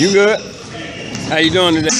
You good? How you doing today?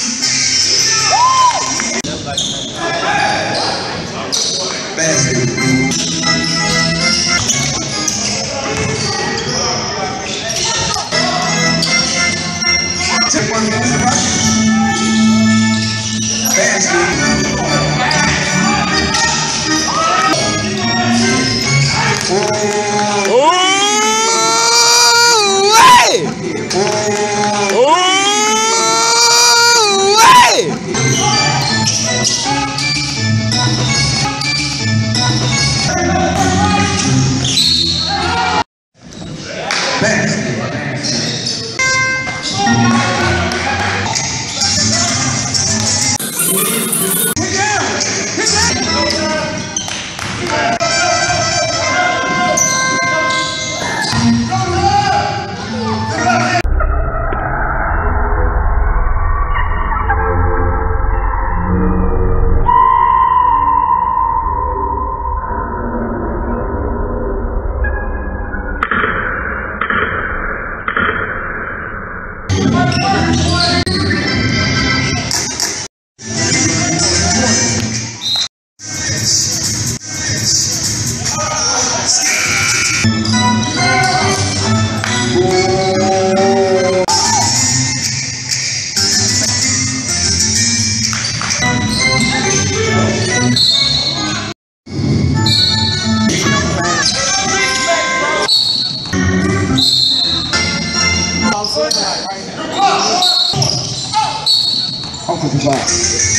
Thanks. Thanks. Marco de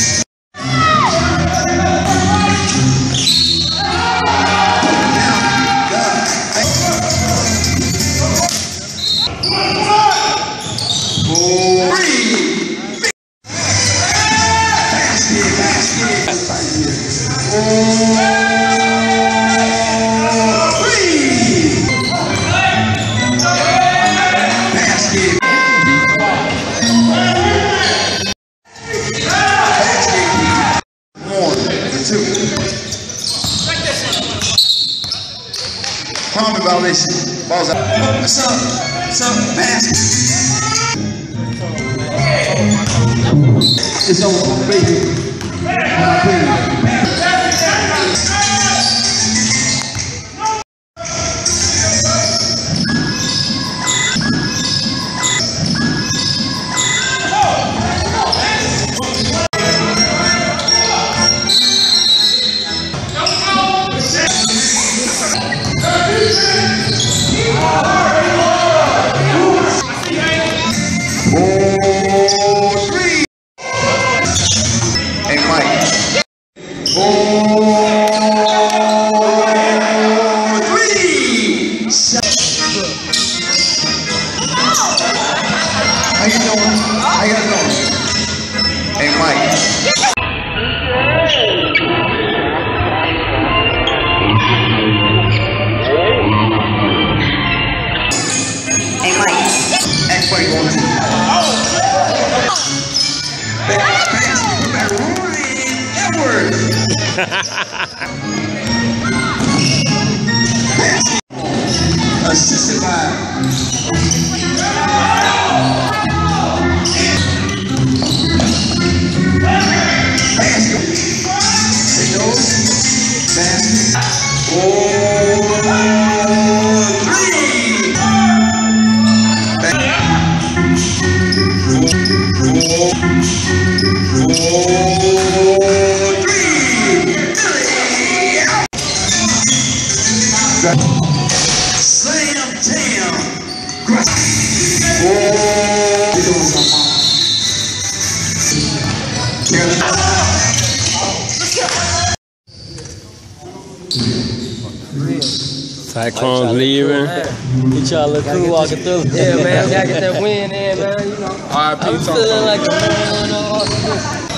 Balls out. What's up? What's up? Basket. It's over, baby. How you doing? How you doing? Hey, Mike. Hey, Mike. Ask what you want to. Basket. Edward. Basket. Assisted by Slam jam. Oh, you doing something? Cyclones leaving. You try to look cool walking through. Yeah, man. Gotta get that win in, man. You know, I'm feeling like a